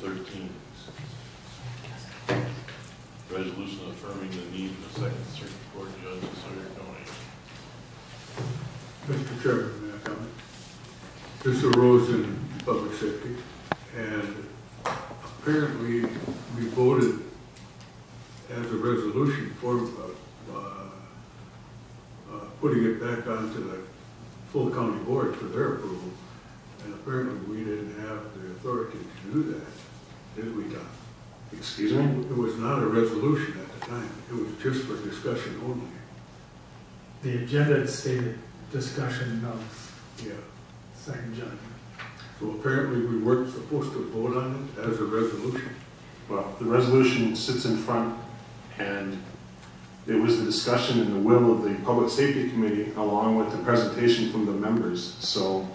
thirteen. Resolution affirming the need for a second circuit court judge in Sawyer County. Mr. Chairman, may I comment? This arose in public safety, and apparently we voted as a resolution for, uh, uh, putting it back onto the full county board for their approval, and apparently we didn't have the authority to do that, did we, Tom? Excuse me? It was not a resolution at the time, it was just for discussion only, The agenda stated discussion of yeah. second judgment. So apparently we weren't supposed to vote on it as a resolution. Well, the resolution sits in front, and it was the discussion and the will of the Public Safety Committee, along with the presentation from the members. So,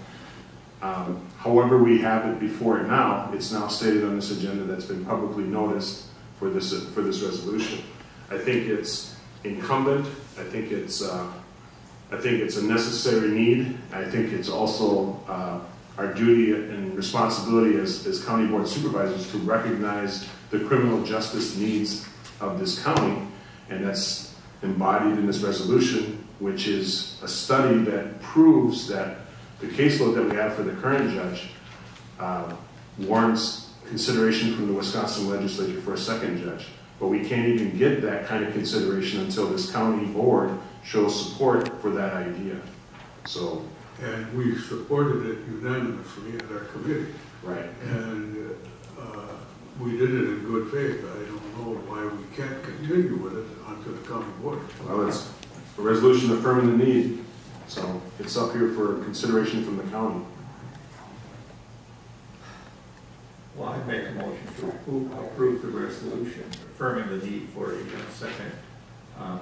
um, however we have it before it now, it's now stated on this agenda that's been publicly noticed for this, for this resolution. I think it's incumbent, I think it's, uh, I think it's a necessary need. I think it's also uh, our duty and responsibility as, as county board supervisors to recognize the criminal justice needs of this county, and that's embodied in this resolution, which is a study that proves that the caseload that we have for the current judge uh, warrants consideration from the Wisconsin legislature for a second judge. But we can't even get that kind of consideration until this county board shows support for that idea. So, And we supported it unanimously at our committee. right. And uh, we did it in good faith. I don't know why we can't continue with it onto the county board. Well, it's a resolution affirming the need, so it's up here for consideration from the county. Well, I make a motion to approve, approve the resolution affirming the need for a second uh,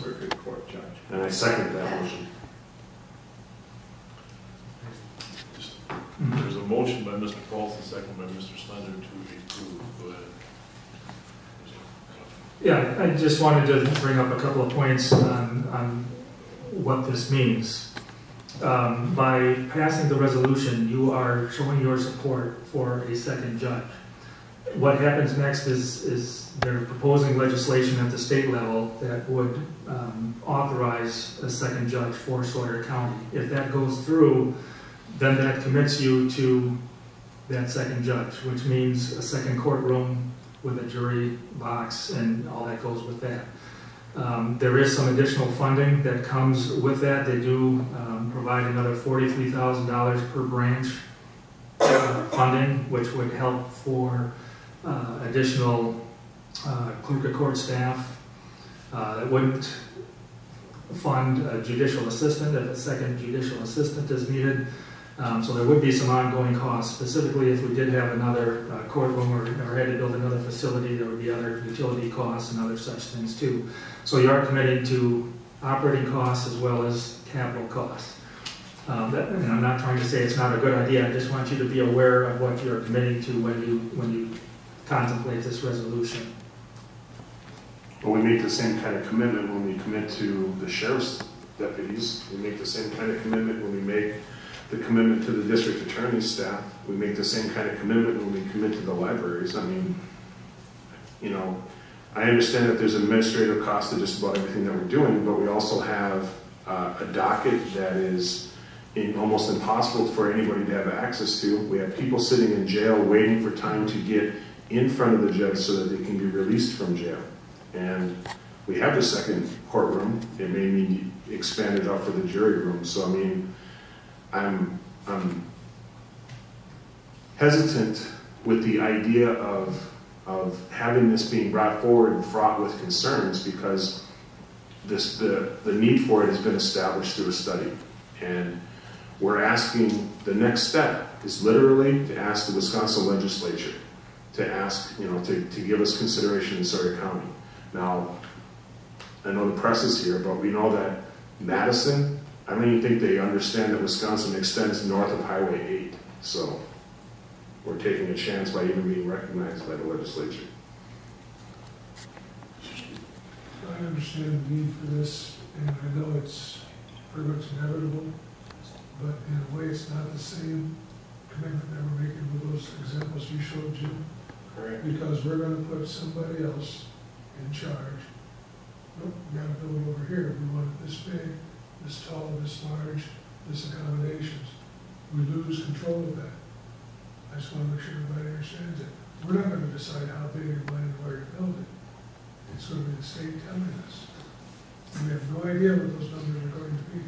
circuit court judge. And I second that motion. There's a motion by Mr. Paulson, second by Mr. Slender to approve. Go ahead. Yeah, I just wanted to bring up a couple of points on, on what this means. Um, By passing the resolution, you are showing your support for a second judge. What happens next is, is they're proposing legislation at the state level that would um, authorize a second judge for Sawyer County. If that goes through, then that commits you to that second judge, which means a second courtroom with a jury box and all that goes with that. Um, There is some additional funding that comes with that. They do um, provide another forty-three thousand dollars per branch uh, funding, which would help for uh, additional uh, clerk of court staff. Uh, It wouldn't fund a judicial assistant if a second judicial assistant is needed. Um, So there would be some ongoing costs, specifically if we did have another uh, courtroom or or had to build another facility, there would be other utility costs and other such things too. So you are committing to operating costs as well as capital costs. Um, that- And I'm not trying to say it's not a good idea, I just want you to be aware of what you're committing to when you, when you contemplate this resolution. But we make the same kind of commitment when we commit to the sheriff's deputies. We make the same kind of commitment when we make the commitment to the district attorney's staff. We make the same kind of commitment when we commit to the libraries. I mean, you know, I understand that there's administrative cost to just about everything that we're doing, but we also have uh, a docket that is in, almost impossible for anybody to have access to. We have people sitting in jail waiting for time to get in front of the judge so that they can be released from jail. And we have the second courtroom. It may need expanded out for the jury room. So I mean, I'm, I'm hesitant with the idea of, of having this being brought forward and fraught with concerns because this, the, the need for it has been established through a study. And we're asking, the next step is literally to ask the Wisconsin legislature to ask, you know, to, to give us consideration in Sawyer County. Now, I know the press is here, but we know that Madison, I don't even think they understand that Wisconsin extends north of Highway 8. So we're taking a chance by even being recognized by the legislature. I understand the need for this, and I know it's pretty much inevitable, but in a way, it's not the same commitment that we're making with those examples you showed, Jim. Correct. because we're gonna put somebody else in charge. Nope, we gotta build it over here, we want it this big, this tall, this large, this accommodations. We lose control of that. I just wanna make sure everybody understands it. We're not gonna decide how big and when and where to build it. It's gonna be the state telling us. And we have no idea what those numbers are going to be.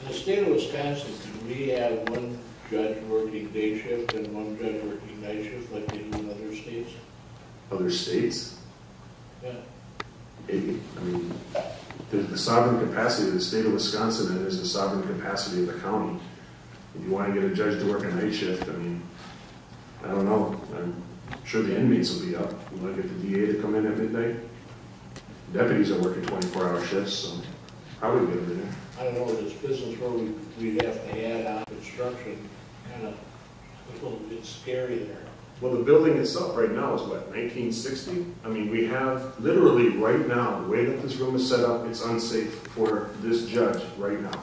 In the state of Wisconsin, do we have one judge working day shift and one judge working night shift like they do in other states? Other states, Yeah. maybe, I mean, there's the sovereign capacity of the state of Wisconsin and there's the sovereign capacity of the county. If you want to get a judge to work a night shift, I mean, I don't know, I'm sure the inmates will be up. You want to get the DA to come in at midnight? Deputies are working twenty-four hour shifts, so probably get them in there. I don't know, this business where we, we have to add on construction, kind of, a little bit scary there. Well, the building itself right now is what, nineteen sixty? I mean, we have, literally right now, the way that this room is set up, it's unsafe for this judge right now.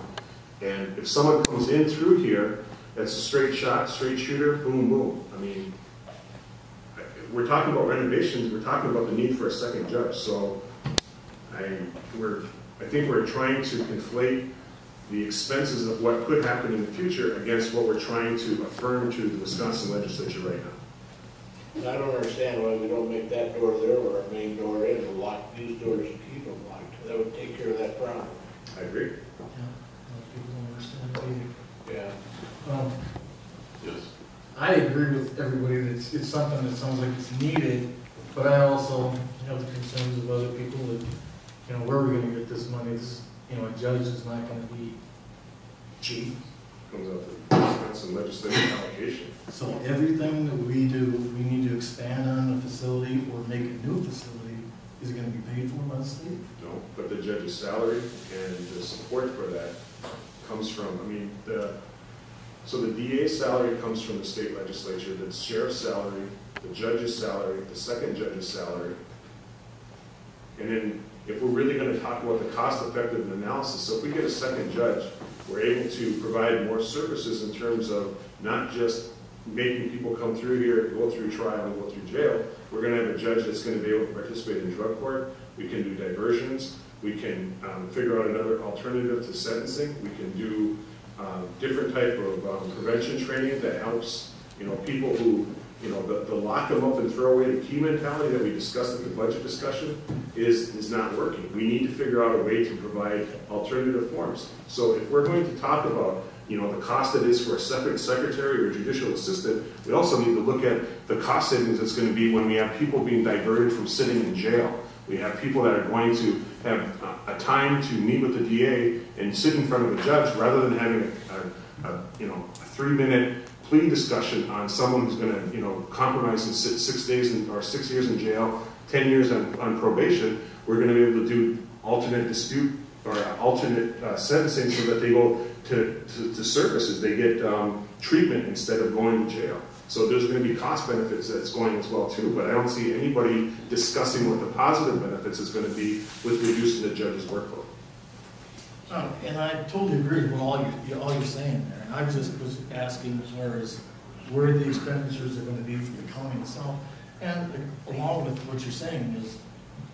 And if someone comes in through here, that's a straight shot, straight shooter, boom, boom. I mean, we're talking about renovations, we're talking about the need for a second judge, so I, we're, I think we're trying to conflate the expenses of what could happen in the future against what we're trying to affirm to the Wisconsin legislature right now. And I don't understand why we don't make that door there where our main door is, and lock these doors and keep them locked. That would take care of that problem. I agree. People don't understand either. Yeah. Um, Yes. I agree with everybody that it's, it's something that sounds like it's needed, but I also have the concerns of other people that, you know, where are we gonna get this money? This, you know, a judge is not gonna be cheap. Comes out legislative allocation. So everything that we do, if we need to expand on a facility or make a new facility, is it gonna be paid for by the state? No, but the judge's salary and the support for that comes from, I mean, the, so the DA's salary comes from the state legislature, the sheriff's salary, the judge's salary, the second judge's salary. And then if we're really gonna talk about the cost-effective analysis, so if we get a second judge, we're able to provide more services in terms of not just making people come through here, go through trial and go through jail. We're gonna have a judge that's gonna be able to participate in drug court, we can do diversions, we can um, figure out another alternative to sentencing, we can do um, different type of um, prevention training that helps, you know, people who, you know, the, the lock them up and throw away the key mentality that we discussed at the budget discussion is, is not working. We need to figure out a way to provide alternative forms. So if we're going to talk about, you know, the cost it is for a separate secretary or judicial assistant, we also need to look at the cost savings that's going to be when we have people being diverted from sitting in jail. We have people that are going to have a, a time to meet with the DA and sit in front of a judge rather than having a, a, a you know, a three-minute plea discussion on someone who's going to, you know, compromise and sit six days in, or six years in jail, 10 years on, on probation. We're going to be able to do alternate dispute or alternate uh, sentencing so that they go to, to, to services. They get um, treatment instead of going to jail. So there's going to be cost benefits that's going as well too, but I don't see anybody discussing what the positive benefits is going to be with reducing the judge's workload. Oh, And I totally agree with all you, all you're saying there. And I just was asking as far as where the expenditures are gonna be for the county itself. And along with what you're saying is,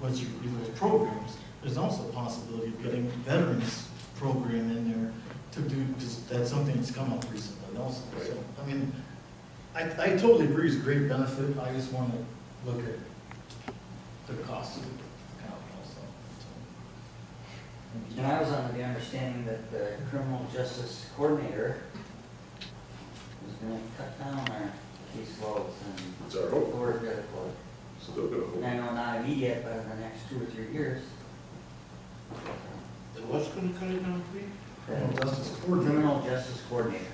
once you do those programs, there's also a possibility of getting veterans program in there to do, because that's something that's come up recently also. So, I mean, I, I totally agree, it's a great benefit. I just wanna look at the cost of. So, And I was under the understanding that the criminal justice coordinator was gonna cut down our caseloads It's our and hope. the work that it was. Still going to And I know not immediate, but in the next two or three years. And what's gonna cut it down, please? Criminal The justice coordinator. Criminal justice coordinator.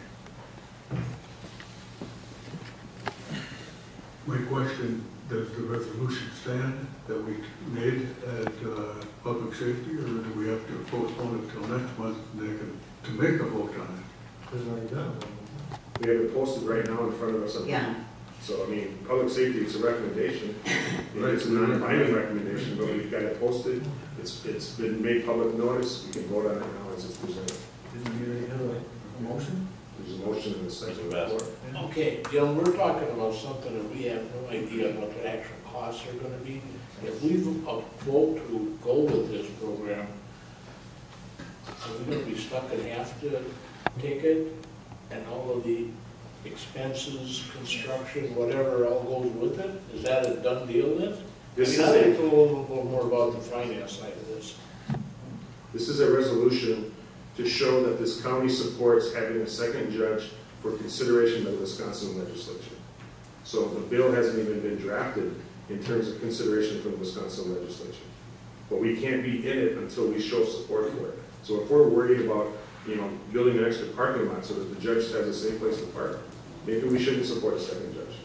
My question, does the resolution stand that we made at uh, public safety, or do we have to postpone it till next month and they can, to make a vote on it? There's already done. We have it posted right now in front of us. Yeah. So, I mean, public safety, it's a recommendation. It's a non-binding recommendation, but we've got it posted. It's, it's been made public notice. We can vote on it now as it's presented. Didn't we already have a, a motion? There's a motion and a second. Mr. Okay, Jim, we're talking about something that we have no idea what the actual costs are gonna be. If we uh, vote to go with this program, are we gonna be stuck and have to take it? And all of the expenses, construction, whatever all goes with it? Is that a done deal then? This is I mean, I'd like a, to know a little more about the finance side of this. this is a resolution to show that this county supports having a second judge for consideration by the Wisconsin legislature. So the bill hasn't even been drafted in terms of consideration from the Wisconsin legislature. But we can't be in it until we show support for it. So if we're worried about, you know, building an extra parking lot so that the judge has a safe place to park, maybe we shouldn't support a second judge.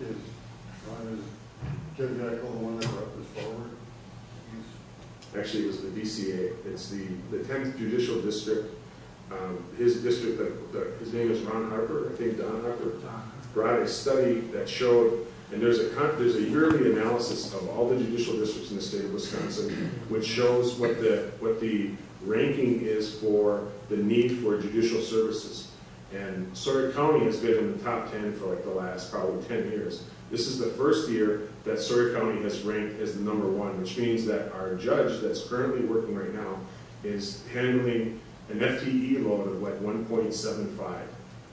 Is, Ron, is Judge Yackel the one that brought this forward? Actually, it was the DCA. It's the, the tenth judicial district. Um, his district, the, the, his name is Ron Harper, I think Don Harper, brought a study that showed, and there's a, there's a yearly analysis of all the judicial districts in the state of Wisconsin, which shows what the, what the ranking is for the need for judicial services. And Sawyer County has been in the top ten for like the last probably ten years. This is the first year that Sawyer County has ranked as the number one, which means that our judge that's currently working right now is handling an FTE load of like one point seven five.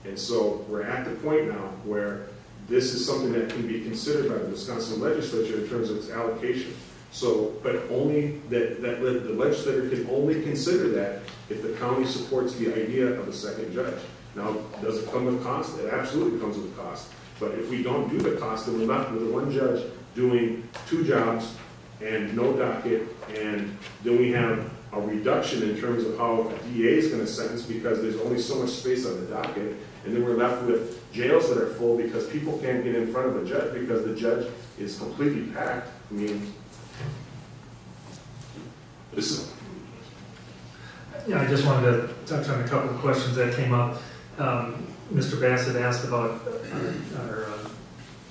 And so we're at the point now where this is something that can be considered by the Wisconsin legislature in terms of its allocation. So, but only, that, that the legislator can only consider that if the county supports the idea of a second judge. Now, does it come with cost? It absolutely comes with cost. But if we don't do the cost, then we're left with one judge doing two jobs and no docket, and then we have a reduction in terms of how a DA is gonna sentence because there's only so much space on the docket, and then we're left with jails that are full because people can't get in front of the judge because the judge is completely packed. I mean, this is, Yeah, I just wanted to touch on a couple of questions that came up. Um, Mr. Bassett asked about our- uh,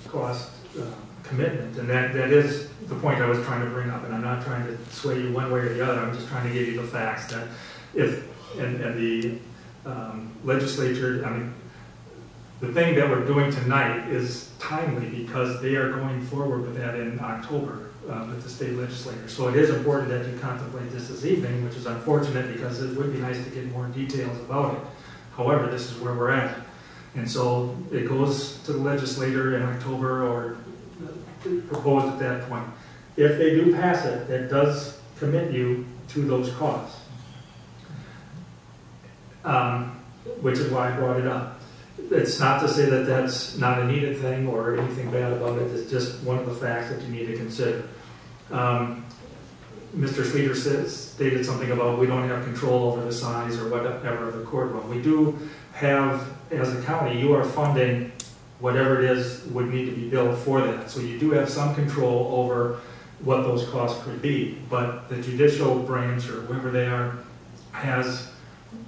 cost uh, commitment, and that, that is the point I was trying to bring up, and I'm not trying to sway you one way or the other, I'm just trying to give you the facts that if, and, and the um, legislature, I mean, the thing that we're doing tonight is timely because they are going forward with that in October uh, with the state legislature. So it is important that you contemplate this this evening, which is unfortunate because it would be nice to get more details about it. However, this is where we're at. And so it goes to the legislator in October or proposed at that point. If they do pass it, that does commit you to those costs. Um, Which is why I brought it up. It's not to say that that's not a needed thing or anything bad about it, it's just one of the facts that you need to consider. Um, Mr. Schleeter says, stated something about we don't have control over the size or whatever of the courtroom. We do have, as a county, you are funding whatever it is would need to be built for that. So you do have some control over what those costs could be. But the judicial branch or whoever they are has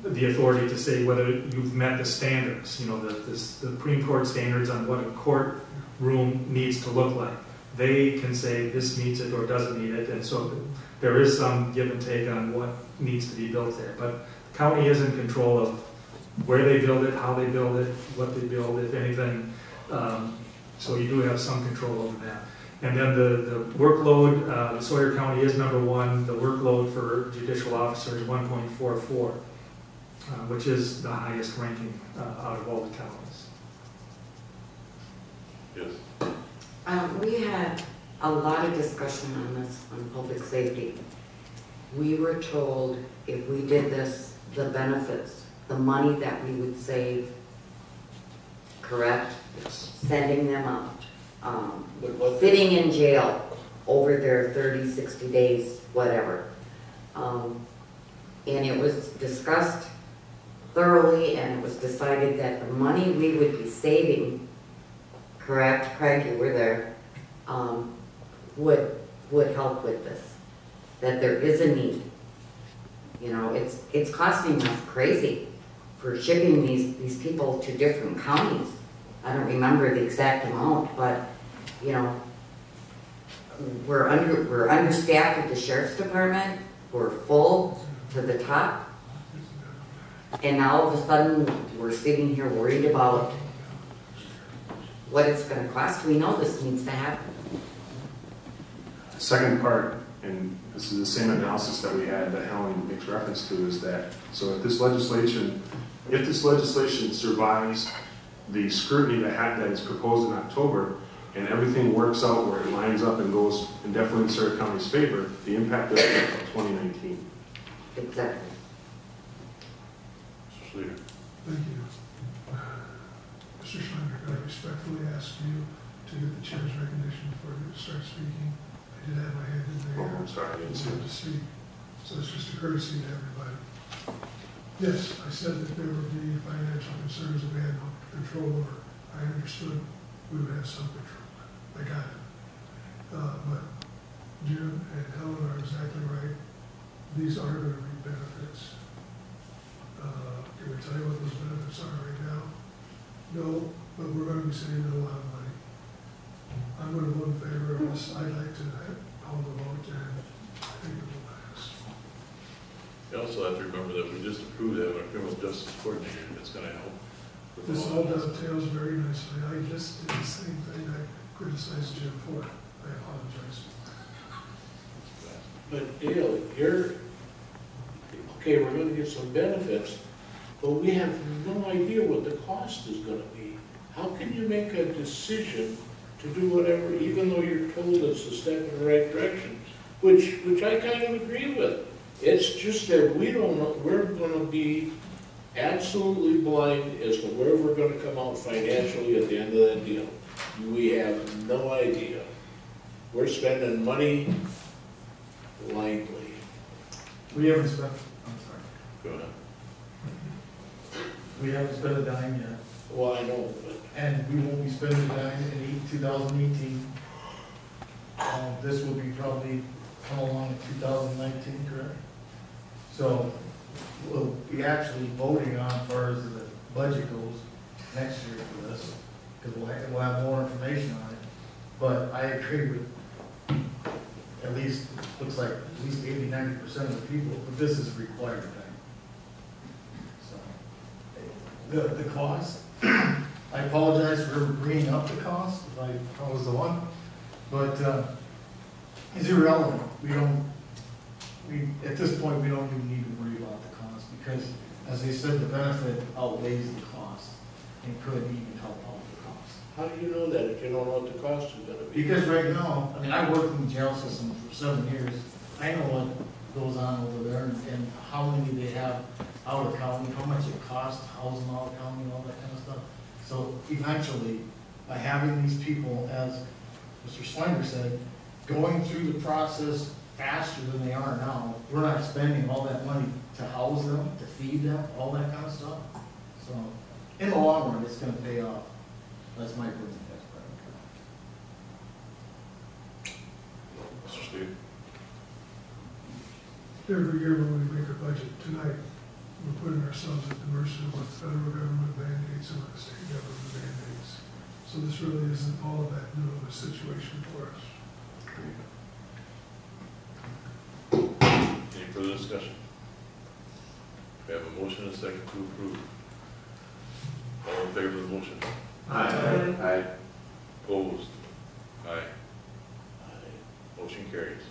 the authority to say whether you've met the standards, you know, the, the Supreme Court standards on what a courtroom needs to look like. They can say this meets it or doesn't meet it, and so there is some give and take on what needs to be built there. But the county is in control of where they build it, how they build it, what they build, if anything. Um, So you do have some control over that. And then the, the workload, uh, Sawyer County is number one, the workload for judicial officers, one point four four, uh, which is the highest ranking uh, out of all the counties. Yes. Um, we had a lot of discussion on this, on public safety. We were told if we did this, the benefits, the money that we would save, correct? Sending them out, um, sitting in jail over their 30, 60 days, whatever. Um, And it was discussed thoroughly, and it was decided that the money we would be saving, correct, Craig, you were there, um, would, would help with this, that there is a need. You know, it's, it's costing us crazy for shipping these, these people to different counties. I don't remember the exact amount, but, you know, we're under, we're understaffed at the sheriff's department, we're full to the top. And now all of a sudden, we're sitting here worried about what it's gonna cost. We know this needs to happen. Second part, and this is the same analysis that we had that Helen makes reference to, is that, so if this legislation, if this legislation survives the scrutiny that had, that is proposed in October, and everything works out where it lines up and goes indefinitely in Sawyer County's favor, the impact is twenty nineteen. Exactly. Mr. Slater. Thank you. Mr. Could I respectfully ask you to get the chair's recognition before you start speaking? I did have my hand in there. Oh. I'm sorry, I didn't see to speak, so it's just a courtesy to everybody. Yes, I said that there would be financial concerns that we had no control over. I understood we would have some control. I got it. Uh, but Jim and Helen are exactly right. These are gonna be benefits. Uh, can we tell you what those benefits are right now? No, but we're gonna be saving a lot of money. I'm gonna vote in favor of this. I'd like to have all the vote and I think it will pass. You also have to remember that we just approved having a criminal justice coordinator that's gonna help. with This all all this. dovetails very nicely. I just did the same thing I criticized Jim for. I apologize. But Dale, you're, okay, we're gonna get some benefits, but we have no idea what the cost is gonna be. How can you make a decision to do whatever, even though you're told it's a step in the right direction? Which, which I kind of agree with. It's just that we don't know, we're gonna be absolutely blind as to where we're gonna come out financially at the end of that deal. We have no idea. We're spending money blindly. We haven't spent, I'm sorry, Go ahead. We haven't spent a dime yet. Well, I know, but And we won't be spending a dime in eight, two thousand eighteen. Uh, this will be probably come along in two thousand nineteen, correct? So, we'll be actually voting on as far as the budget goes next year for this, because we'll have, we'll have more information on it. But I agree with, at least, looks like at least eighty, ninety percent of the people, but this is required. So, The, the cost, I apologize for bringing up the cost, if I, I was the one, but, uh, it's irrelevant. We don't, we, at this point, we don't even need to worry about the cost, because, as they said, the benefit outweighs the cost, and could even help out the cost. how do you know that if you don't know what the cost is gonna be? Because right now, I mean, I worked in the jail system for seven years, I know what goes on over there, and, and how many they have out of county, how much it costs, to house them out of county, all that kind of stuff. So eventually, by having these people, as Mr. Slinger said, going through the process faster than they are now, we're not spending all that money to house them, to feed them, all that kind of stuff. So, in the long run, it's gonna pay off. That's my opinion, that's probably. Mr. Slater. Every year when we make a budget tonight, we're putting ourselves at the mercy of what the federal government mandates and what the state government mandates. So this really isn't all that new of a situation for us. Any further discussion? We have a motion and a second to approve. All in favor of the motion? Aye. Aye. Opposed? Aye. Motion carries.